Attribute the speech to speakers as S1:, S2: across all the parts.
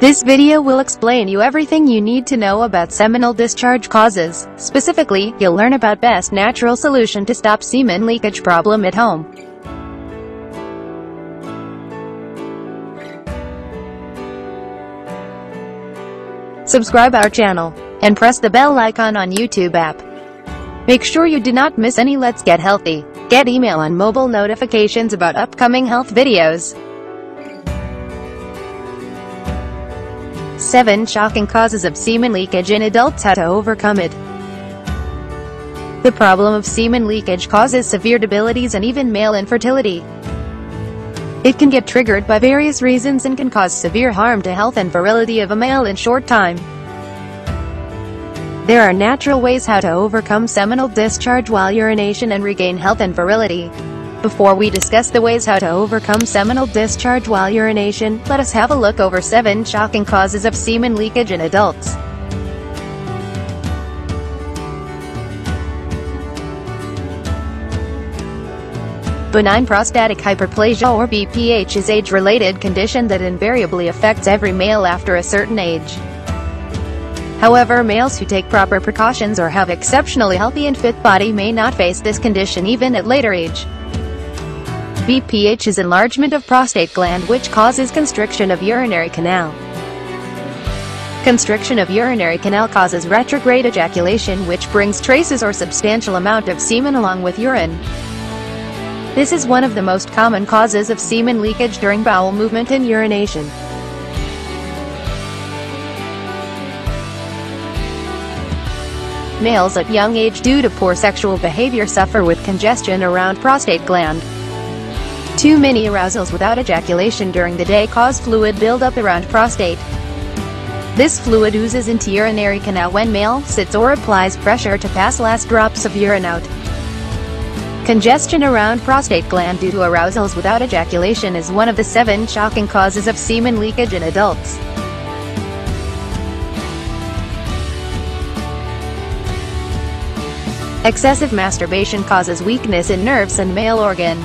S1: This video will explain you everything you need to know about seminal discharge causes. Specifically, you'll learn about best natural solution to stop semen leakage problem at home. Subscribe our channel, and press the bell icon on YouTube app. Make sure you do not miss any Let's Get Healthy. Get email and mobile notifications about upcoming health videos. 7 Shocking Causes of Semen Leakage in Adults How to Overcome It The problem of semen leakage causes severe debilities and even male infertility. It can get triggered by various reasons and can cause severe harm to health and virility of a male in short time. There are natural ways how to overcome seminal discharge while urination and regain health and virility. Before we discuss the ways how to overcome seminal discharge while urination, let us have a look over 7 shocking causes of semen leakage in adults. Benign prostatic hyperplasia or BPH is age-related condition that invariably affects every male after a certain age. However males who take proper precautions or have exceptionally healthy and fit body may not face this condition even at later age. BPH is enlargement of prostate gland which causes constriction of urinary canal. Constriction of urinary canal causes retrograde ejaculation which brings traces or substantial amount of semen along with urine. This is one of the most common causes of semen leakage during bowel movement and urination. Males at young age due to poor sexual behavior suffer with congestion around prostate gland. Too many arousals without ejaculation during the day cause fluid buildup around prostate. This fluid oozes into urinary canal when male sits or applies pressure to pass last drops of urine out. Congestion around prostate gland due to arousals without ejaculation is one of the seven shocking causes of semen leakage in adults. Excessive masturbation causes weakness in nerves and male organ.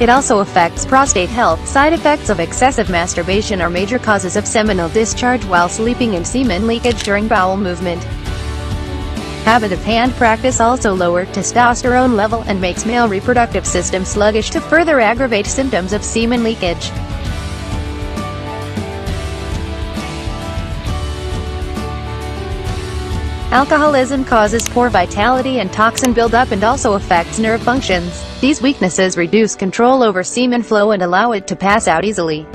S1: It also affects prostate health. Side effects of excessive masturbation are major causes of seminal discharge while sleeping and semen leakage during bowel movement. Habit of hand practice also lower testosterone level and makes male reproductive system sluggish to further aggravate symptoms of semen leakage. Alcoholism causes poor vitality and toxin buildup and also affects nerve functions. These weaknesses reduce control over semen flow and allow it to pass out easily.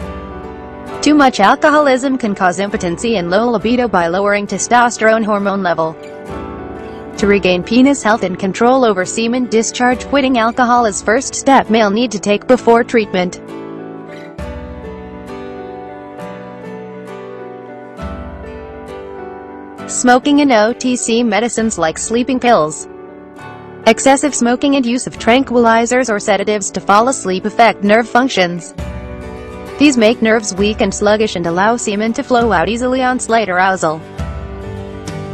S1: Too much alcoholism can cause impotency and low libido by lowering testosterone hormone level. To regain penis health and control over semen discharge, quitting alcohol is first step male need to take before treatment. Smoking and OTC medicines like sleeping pills. Excessive smoking and use of tranquilizers or sedatives to fall asleep affect nerve functions. These make nerves weak and sluggish and allow semen to flow out easily on slight arousal.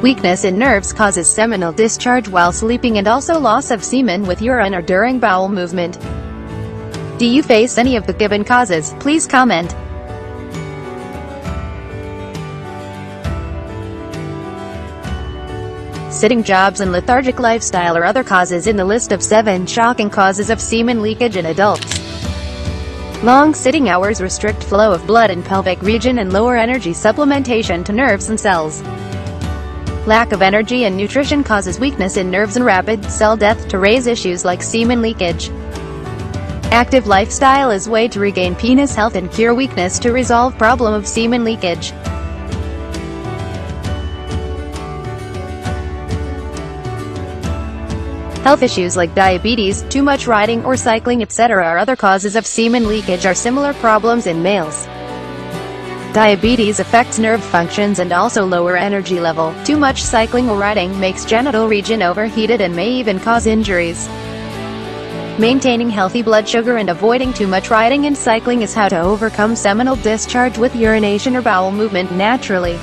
S1: Weakness in nerves causes seminal discharge while sleeping and also loss of semen with urine or during bowel movement. Do you face any of the given causes? Please comment. Sitting jobs and lethargic lifestyle are other causes in the list of 7 shocking causes of semen leakage in adults. Long sitting hours restrict flow of blood in pelvic region and lower energy supplementation to nerves and cells. Lack of energy and nutrition causes weakness in nerves and rapid cell death to raise issues like semen leakage. Active lifestyle is way to regain penis health and cure weakness to resolve problem of semen leakage. Health issues like diabetes, too much riding or cycling etc. or other causes of semen leakage are similar problems in males. Diabetes affects nerve functions and also lower energy level. Too much cycling or riding makes genital region overheated and may even cause injuries. Maintaining healthy blood sugar and avoiding too much riding and cycling is how to overcome seminal discharge with urination or bowel movement naturally.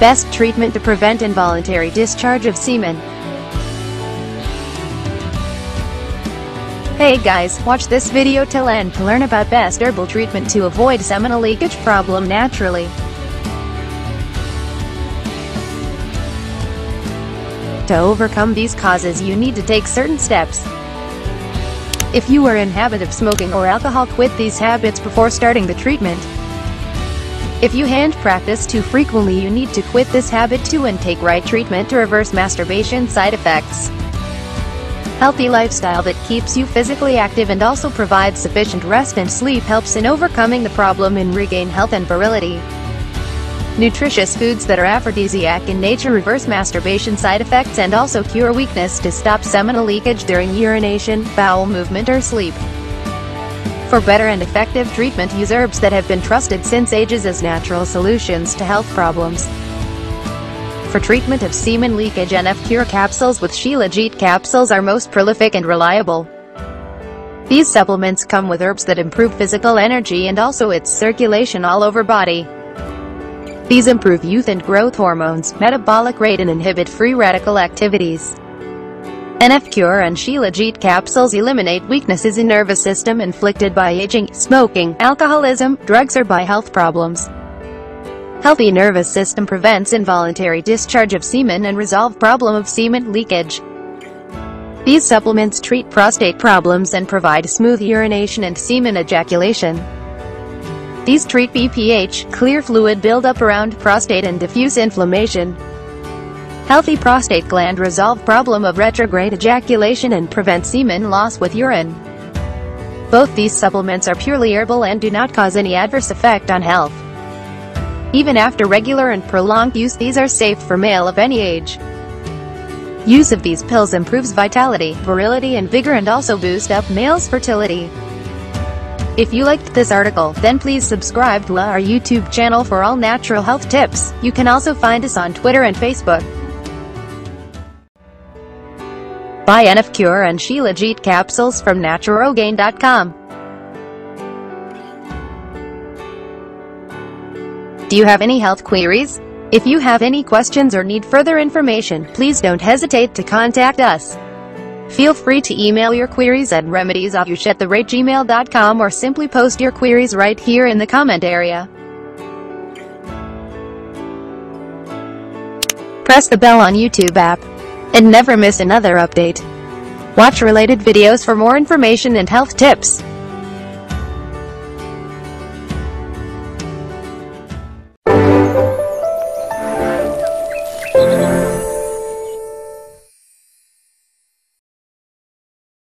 S1: Best treatment to prevent involuntary discharge of semen. Hey guys, watch this video till end to learn about best herbal treatment to avoid seminal leakage problem naturally. To overcome these causes you need to take certain steps. If you are in habit of smoking or alcohol quit these habits before starting the treatment. If you hand practice too frequently you need to quit this habit too and take right treatment to reverse masturbation side effects. Healthy lifestyle that keeps you physically active and also provides sufficient rest and sleep helps in overcoming the problem and regain health and virility. Nutritious foods that are aphrodisiac in nature reverse masturbation side effects and also cure weakness to stop seminal leakage during urination, bowel movement or sleep. For better and effective treatment use herbs that have been trusted since ages as natural solutions to health problems. For treatment of semen leakage NF Cure capsules with Shilajit capsules are most prolific and reliable. These supplements come with herbs that improve physical energy and also its circulation all over body. These improve youth and growth hormones, metabolic rate and inhibit free radical activities. NF Cure and Shilajit capsules eliminate weaknesses in nervous system inflicted by aging, smoking, alcoholism, drugs or by health problems. Healthy nervous system prevents involuntary discharge of semen and resolve problem of semen leakage. These supplements treat prostate problems and provide smooth urination and semen ejaculation. These treat BPH, clear fluid buildup around prostate and diffuse inflammation. Healthy prostate gland resolve problem of retrograde ejaculation and prevent semen loss with urine. Both these supplements are purely herbal and do not cause any adverse effect on health. Even after regular and prolonged use these are safe for male of any age. Use of these pills improves vitality, virility and vigor and also boost up male's fertility. If you liked this article, then please subscribe to our YouTube channel for all natural health tips. You can also find us on Twitter and Facebook. Buy NF Cure and Shilajit capsules from NaturoGain.com. Do you have any health queries? If you have any questions or need further information, please don't hesitate to contact us. Feel free to email your queries at remediesofyoush at gmail.com or simply post your queries right here in the comment area. Press the bell on YouTube app and never miss another update. Watch related videos for more information and health tips.